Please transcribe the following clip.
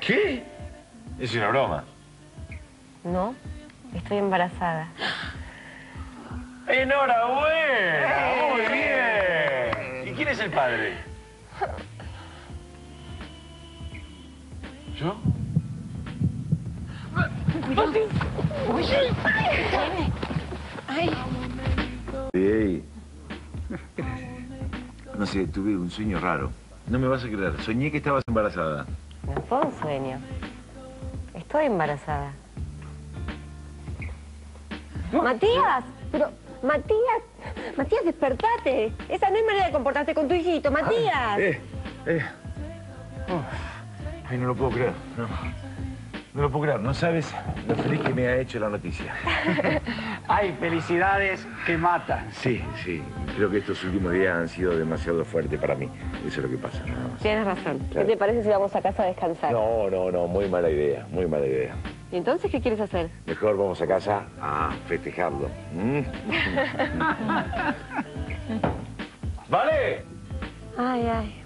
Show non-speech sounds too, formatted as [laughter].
¿Qué? Es una broma. No, estoy embarazada. ¡Enhorabuena! ¡Muy bien! ¿Y quién es el padre? ¿Yo? Ey. No sé, tuve un sueño raro. No me vas a creer. Soñé que estabas embarazada. No fue un sueño. Estoy embarazada. Matías, pero Matías, Matías, despertate. Esa no es manera de comportarse con tu hijito, Matías. Eh, eh. Uf. Ay, no lo puedo creer. No. No lo puedo creer. No sabes lo feliz que me ha hecho la noticia. [laughs] Hay felicidades que matan. Sí, sí. Creo que estos últimos días han sido demasiado fuertes para mí. Eso es lo que pasa, nada más. Tienes razón. Claro. ¿Qué te parece si vamos a casa a descansar? No, no, no. Muy mala idea. Muy mala idea. ¿Y entonces qué quieres hacer? Mejor vamos a casa a festejarlo. ¿Mm? [laughs] [laughs] ¿Vale? Ay, ay.